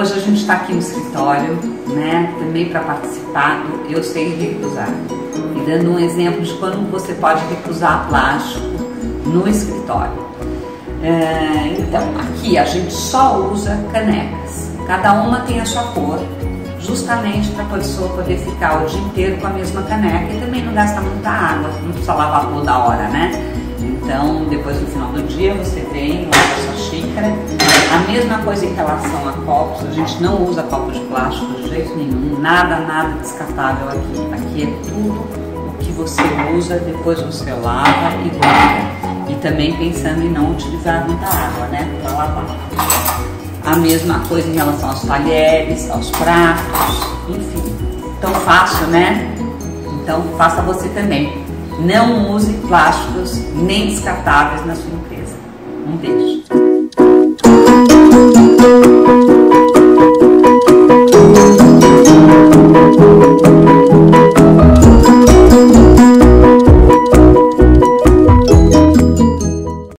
aqui no escritório, né, também para participar do Eu Sei Recusar. E dando um exemplo de quando você pode recusar plástico no escritório. É, então, aqui a gente só usa canecas. Cada uma tem a sua cor, justamente para a pessoa poder ficar o dia inteiro com a mesma caneca e também não gasta muita água, não precisa lavar toda hora, né? Então, depois no final do dia você vem, lava sua xícara. A mesma coisa em relação a copos, a gente não usa copos de plástico de jeito nenhum, nada, nada descartável aqui. Aqui é tudo o que você usa, depois você lava e guarda. E também pensando em não utilizar muita água, né, para lavar. A mesma coisa em relação aos talheres, aos pratos, enfim. Tão fácil, né? Então faça você também. Não use plásticos nem descartáveis na sua empresa. Um beijo.